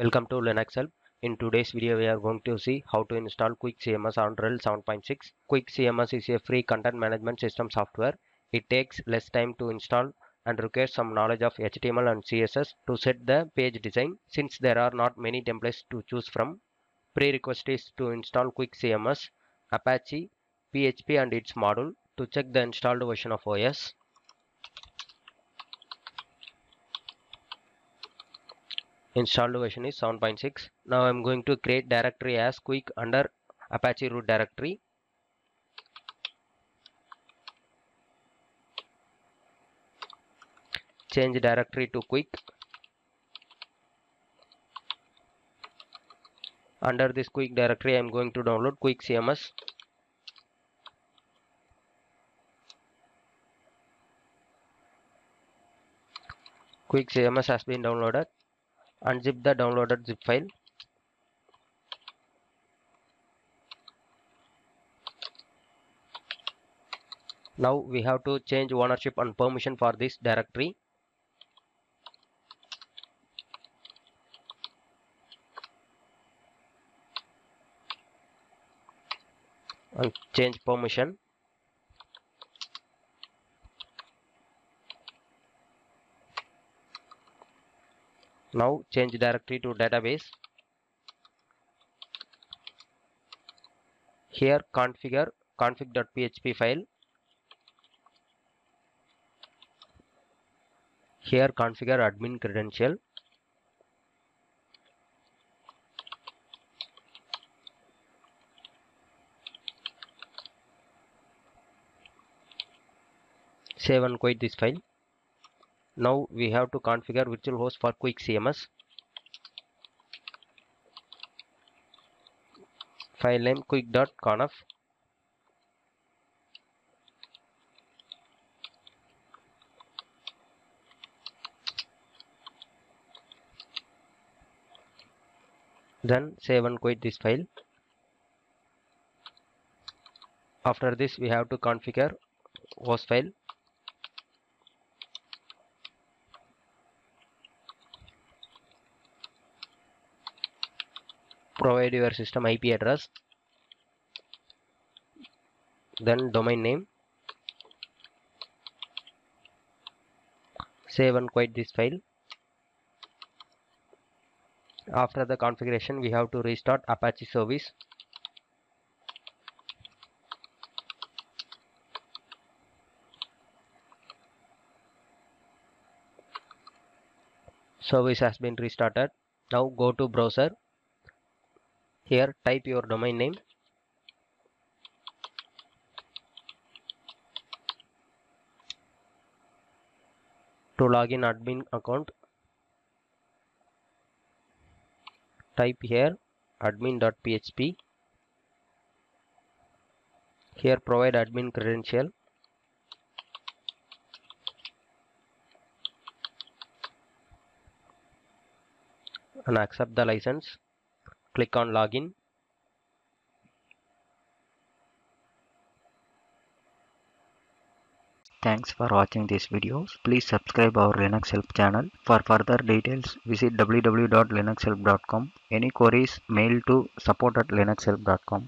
Welcome to Linux Help. In today's video, we are going to see how to install Quick CMS on RHEL 7.6. Quick CMS is a free content management system software. It takes less time to install and requires some knowledge of HTML and CSS to set the page design. Since there are not many templates to choose from, prerequisite is to install Quick CMS, Apache, PHP and its module to check the installed version of OS. Installed version is 7.6 now i'm going to create directory as quick under apache root directory. Change directory to quick. Under this quick directory i'm going to download quick cms quick cms has been downloaded unzip the downloaded zip file. Now we have to change ownership and permission for this directory. And change permission now change directory to database. Here configure config.php file. Here configure admin credential. Save and quit this file now we have to configure virtual host for quick cms file name quick.conf then save and quit this file. After this we have to configure host file provide your system IP address then domain name. Save and quit this file. After the configuration we have to restart apache service. Service has been restarted. Now go to browser here type your domain name. To login admin account type here admin.php here provide admin credential. And accept the license click on login Thanks for watching this videos. Please subscribe our Linux Help channel. For further details, visit www.linuxhelp.com. Any queries, mail to support at linuxhelp.com.